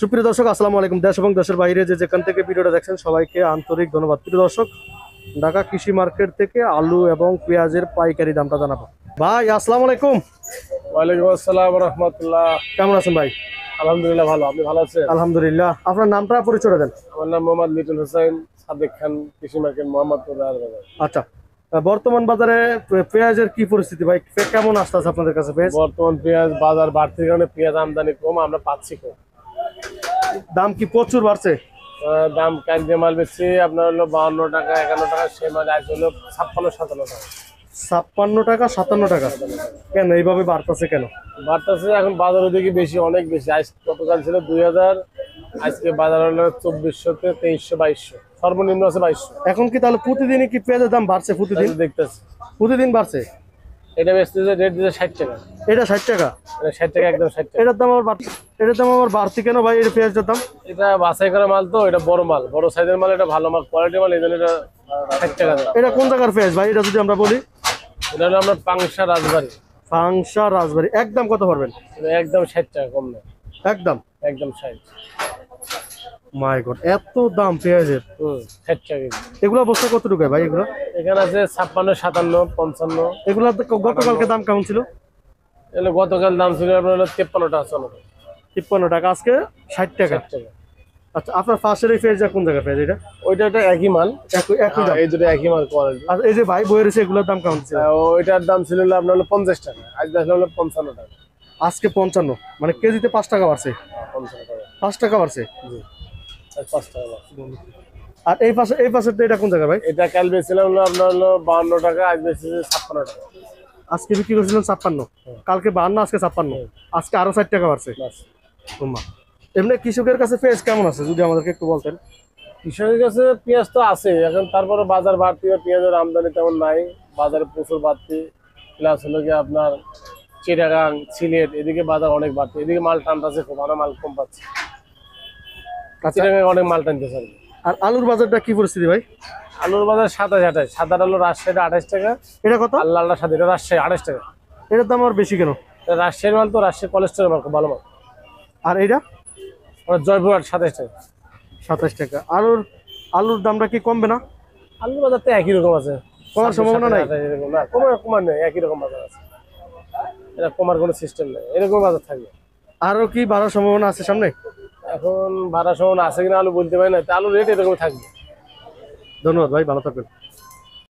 সুপ্রিয় দর্শক আসসালামু আলাইকুম। দেশ এবং দেশের বাইরে যে যেখান থেকে ভিডিওটা দেখছেন সবাইকে আন্তরিক ধন্যবাদ। প্রিয় দর্শক ঢাকা কৃষি মার্কেট থেকে আলু এবং পেঁয়াজের পাইকারি দামটা জানাব। ভাই আসসালামু আলাইকুম। ওয়ালাইকুম আসসালাম রহমতুল্লাহ। কেমন আছেন ভাই? আলহামদুলিল্লাহ ভালো। আপনি ভালো আছেন? আলহামদুলিল্লাহ। আপনার নামটা পরিচয় দেন। আমার নাম মোহাম্মদ লিটন হোসেন সাদেক খান কৃষি মার্কেট মোহাম্মদপুর আচ্ছা। বর্তমান বাজারে পেঁয়াজের কি পরিস্থিতি ভাই? কেমন আসতেছে আপনাদের কাছে পেঁয়াজ? বর্তমান পেঁয়াজ বাজার বাড়তির কারণে পেঁয়াজ আমদানি কম আমরা পাচ্ছি কম। দাম কি প্রচুর বাড়ছে? দাম কালকে মাল বেশি আপনার হলো বাউন্ন টাকা একান্ন টাকা সে মাল আজ হলো ছাপ্পান্ন সাতান্ন টাকা। ছাপ্পান্ন টাকা সাতান্ন টাকা? কেন এইভাবে বাড়তেছে কেন? বাড়তেছে এখন বাজার দিকে বেশি অনেক বেশি। আজ গতকাল ছিল দুই হাজার আজকে বাজার হলো চব্বিশশো থেকে তেইশশো বাইশশো। সর্বনিম্ন আছে বাইশশো। এখন কি তাহলে প্রতিদিনই কি পেঁয়াজের দাম বাড়ছে প্রতিদিন? দেখতেছি। প্রতিদিন বাড়ছে? এটা বেচতেছে রেট দিতে ষাট টাকা। এটা ষাট টাকা? এটা ষাট টাকা একদম ষাট টাকা। এটার দাম আবার বাড়তি এটার দাম আবার বাড়তি কেন ভাই? এটা পেঁয়াজের দাম? এটা বাছাই করা মাল তো এটা বড় মাল। বড় সাইজের মাল এটা ভালো মাল কোয়ালিটি মাল এই জন্য এটা ষাট টাকা এটা কোন জায়গার পেঁয়াজ ভাই? এটা যদি আমরা বলি। এটা হলো আপনার পাংশা রাজবাড়ি। পাংশা রাজবাড়ি। একদম কত পারবেন এটা একদম ষাট টাকা কম নেই একদম? একদম ষাট। মাই গড এত দাম পেঁয়াজের। ষাট টাকা এগুলো বস্তা কত টাকা ভাই এগুলো? এখানে আছে ছাপ্পান্ন সাতান্ন পঞ্চান্ন। এগুলো গতকালকে দাম কেমন ছিল? এগুলো গতকাল দাম ছিল আপনার তেপ্পান্ন টাকা চলো তিপ্পান্ন টাকা আজকে ষাট টাকা। আচ্ছা আপনার পাশের এই পেঁয়াজটা কোন জায়গার পেঁয়াজ এটা? ওইটা একটা একই মাল। একই একই দাম? এই দুটো একই মাল কোয়ালিটি আর এই যে ভাই বইয়ের এসে এগুলোর দাম কেমন ছিল? ওইটার দাম ছিল হলো আপনার হলো পঞ্চাশ টাকা আজ দেখলাম হলো পঞ্চান্ন টাকা। আজকে পঞ্চান্ন মানে কেজিতে পাঁচ টাকা বাড়ছে। টাকা। পাঁচ টাকা বাড়ছে? পাঁচ টাকা। আর এই পাশে এই পাশের এটা কোন জায়গা ভাই? এটা কাল বেচছিলাম হলো আপনার হলো বাউন্ন টাকা আজ বেচেছে ছাপ্পান্ন টাকা। আজকে বিক্রি করছিলেন ছাপ্পান্ন কালকে বাহান্ন আজকে ছাপ্পান্ন আজকে আরও ষাট টাকা বাড়ছে। বাস এমনি কৃষকের কাছে পেঁয়াজ কেমন আছে যদি আমাদেরকে একটু বলতেন? কৃষকের কাছে পেঁয়াজ তো আছে এখন তারপরে বাজার বাড়তি বা পেঁয়াজের আমদানি তেমন নাই বাজারে প্রচুর বাড়তি প্লাস হলো কি আপনার চিটাগাং সিলেট এদিকে বাজার অনেক বাড়তি এদিকে মাল টানতেছে খুব আমরা মাল কম পাচ্ছি। আচ্ছা। চিটাগাং অনেক মাল টানতেছে আর আলুর বাজারটা কি পরিস্থিতি ভাই? আলুর বাজার সাতাশ আঠাশ সাদা আলু রাজশাহীটা আঠাশ টাকা এটা কত? আর লালটা সাদা এটা রাজশাহী আঠাশ টাকা। এটার দাম আর বেশি কেন? রাজশাহীর মাল তো রাজশাহী কলেস্ট্রল মাল খুব ভালো মাল। আর এইটা? ওটা জয়পুরহাট সাতাশ টাকা। সাতাশ টাকা। আলুর আলুর দামটা কি কমবে না? আলুর বাজার তো একই রকম আছে। কমার সম্ভাবনা নাই? এরকম। না কমার কমার নেই একই রকম বাজার আছে। এটা কমার কোনো সিস্টেম নেই এরকম বাজার থাকবে। আরও কি বাড়ার সম্ভাবনা আছে সামনে? এখন ভাড়া সমান আছে কিনা আলু বলতে পারি না তা আলু রেট এরকম থাকবে। ধন্যবাদ ভাই ভালো থাকবেন।